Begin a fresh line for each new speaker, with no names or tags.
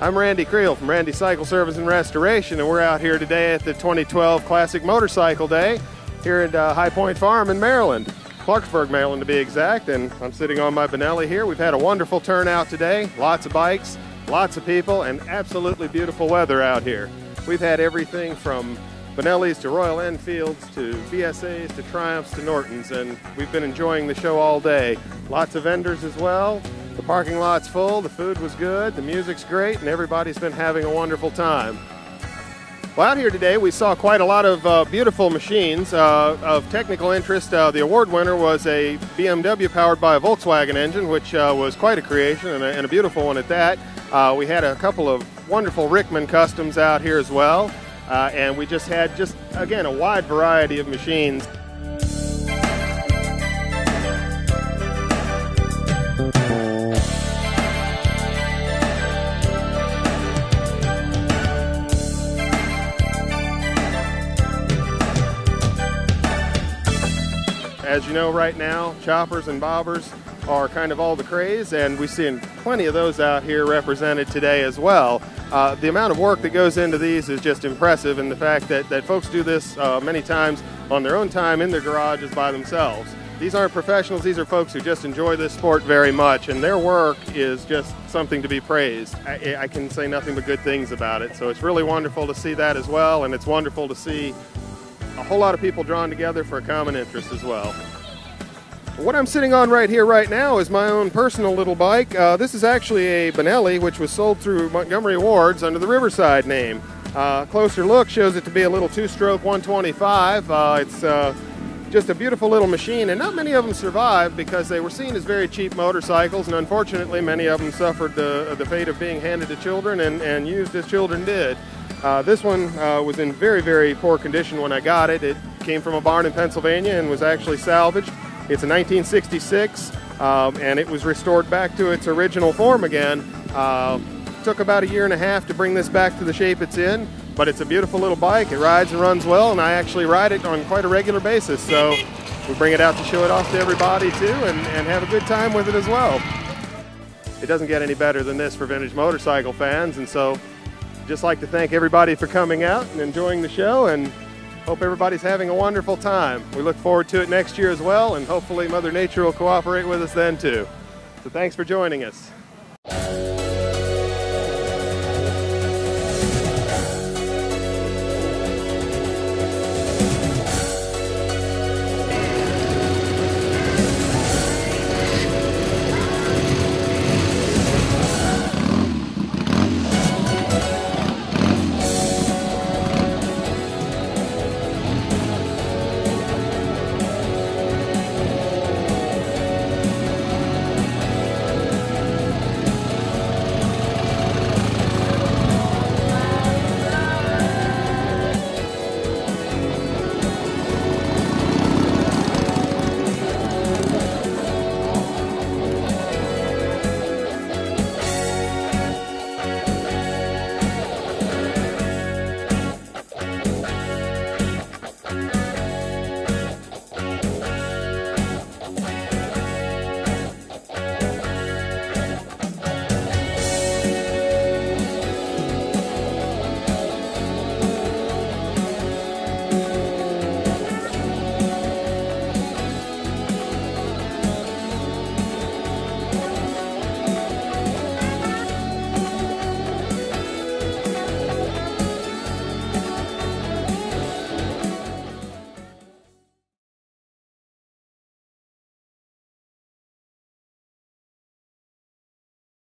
I'm Randy Creel from Randy Cycle Service and Restoration, and we're out here today at the 2012 Classic Motorcycle Day here at uh, High Point Farm in Maryland, Clarksburg, Maryland to be exact. And I'm sitting on my Benelli here. We've had a wonderful turnout today, lots of bikes, lots of people, and absolutely beautiful weather out here. We've had everything from Benellis to Royal Enfields to BSAs to Triumphs to Nortons, and we've been enjoying the show all day. Lots of vendors as well. The parking lot's full, the food was good, the music's great, and everybody's been having a wonderful time. Well, out here today, we saw quite a lot of uh, beautiful machines. Uh, of technical interest, uh, the award winner was a BMW powered by a Volkswagen engine, which uh, was quite a creation and a, and a, beautiful one at that. Uh, we had a couple of wonderful Rickman customs out here as well, uh, and we just had just again a wide variety of machines. As you know, right now, choppers and bobbers are kind of all the craze, and we're seeing plenty of those out here represented today as well. Uh, the amount of work that goes into these is just impressive, and the fact that, that folks do this uh, many times on their own time in their garages by themselves. These aren't professionals, these are folks who just enjoy this sport very much, and their work is just something to be praised. I, I can say nothing but good things about it, so it's really wonderful to see that as well, and it's wonderful to see a whole lot of people drawn together for a common interest as well. What I'm sitting on right here right now is my own personal little bike. Uh, this is actually a Benelli, which was sold through Montgomery Ward's under the Riverside name. Uh, closer look shows it to be a little two-stroke 125. Uh, it's uh, just a beautiful little machine, and not many of them survived because they were seen as very cheap motorcycles, and unfortunately many of them suffered the, the fate of being handed to children and, and used as children did. Uh, this one uh, was in very, very poor condition when I got it. It came from a barn in Pennsylvania and was actually salvaged. It's a 1966, um, and it was restored back to its original form again. Uh, took about a year and a half to bring this back to the shape it's in, but it's a beautiful little bike. It rides and runs well, and I actually ride it on quite a regular basis. So we bring it out to show it off to everybody too, and, and have a good time with it as well. It doesn't get any better than this for vintage motorcycle fans, and so just like to thank everybody for coming out and enjoying the show and hope everybody's having a wonderful time. We look forward to it next year as well and hopefully Mother Nature will cooperate with us then too. So thanks for joining us.